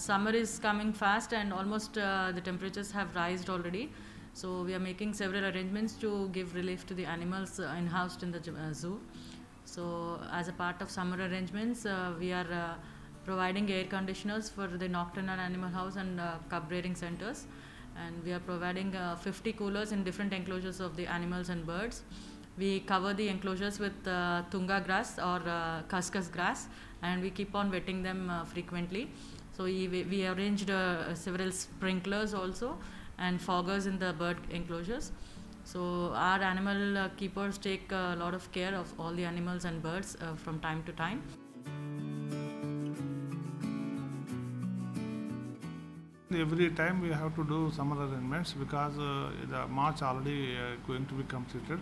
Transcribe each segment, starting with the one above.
summer is coming fast and almost uh, the temperatures have rised already. So we are making several arrangements to give relief to the animals uh, in-housed in the uh, zoo. So as a part of summer arrangements, we are providing air conditioners for the nocturnal animal house and uh, cub rearing centers. And we are providing uh, 50 coolers in different enclosures of the animals and birds. We cover the enclosures with uh, tunga grass or uh, cuscus grass and we keep on wetting them uh, frequently. So we, we arranged uh, several sprinklers also and foggers in the bird enclosures. So our animal uh, keepers take a lot of care of all the animals and birds uh, from time to time. Every time we have to do summer arrangements because uh, the March already uh, going to be completed.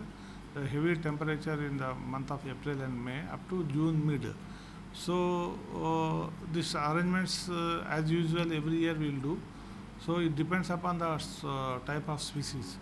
The heavy temperature in the month of April and May up to June mid. So uh, these arrangements uh, as usual every year we'll do. So it depends upon the uh, type of species.